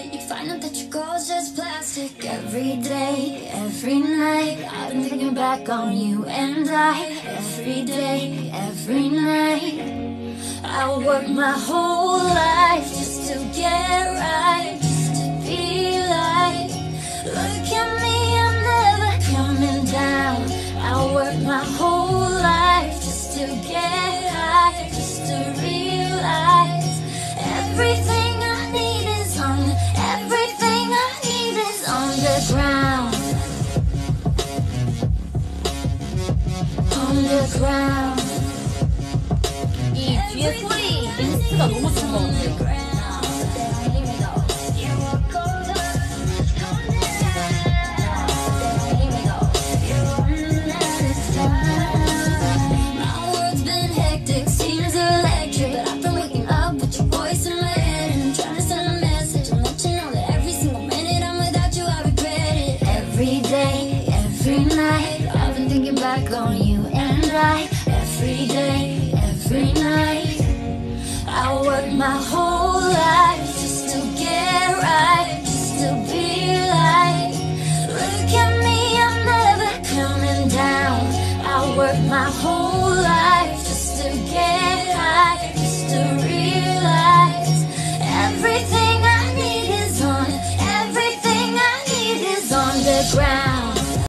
you find out that your goal's just plastic. Every day, every night, I've been thinking back on you and I. Every day, every night, I will work my whole life just to get right, just to be like. Look at me, I'm never coming down. I'll work my whole is on the ground. On the ground. 이 뒤에 소리 린스가 너무 좋은 것 같아요. every night. I've been thinking back on you and I Every day, every night. I work my whole life just to get right Just to be like. Look at me, I'm never coming down. I work my whole life just to get high Just to realize. Everything I need is on Everything I need is on the ground.